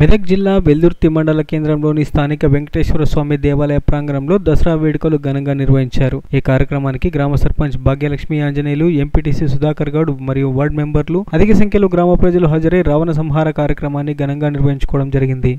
మెదక్ జిల్లా వెల్దుర్తి మండల కేంద్రంలోని స్థానిక వెంకటేశ్వర స్వామి దేవాలయ ప్రాంగణంలో దసరా వేడుకలు ఘనంగా నిర్వహించారు. ఈ కార్యక్రమానికి గ్రామ సర్పంచ్ భాగ్యలక్ష్మి ఆంజనేయులు ఎంపీటీసీ సుధాకర్ గౌడ్ మరియు వార్డు మెంబర్లు అధిక సంఖ్యలో గ్రామ ప్రజలు హాజరై రావణ సంహార కార్యక్రమాన్ని ఘనంగా నిర్వహించుకోవడం జరిగింది.